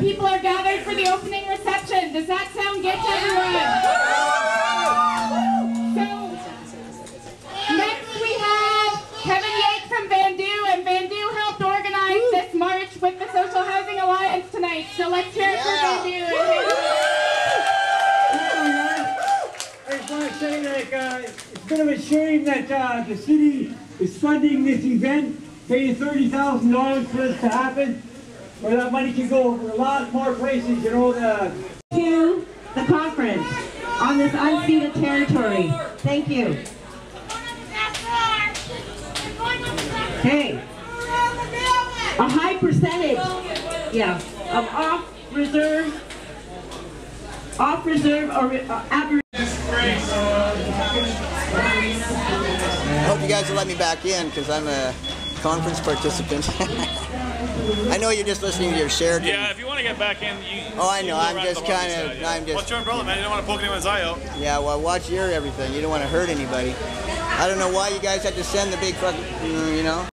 people are gathered for the opening reception. Does that sound good to everyone? So, next we have Kevin Yates from Vandu, and Vandu helped organize this march with the Social Housing Alliance tonight. So let's hear it for Vandu. I just want to say that uh, it's a bit of a shame that uh, the city is funding this event, paying $30,000 for this to happen, where that money can go a lot more places, you know, the to the conference on this unceded territory. Thank you. Okay. A high percentage, yeah, of off reserve, off reserve or uh, Aboriginal. I hope you guys will let me back in because I'm a conference participant. I know you're just listening to your shared. Yeah, if you want to get back in, you. Oh, I know. I'm just kind of. yeah. I'm just. What's your umbrella, man? You don't want to poke anyone's eye out. Yeah, well, watch your everything. You don't want to hurt anybody. I don't know why you guys had to send the big fucking, mm, you know.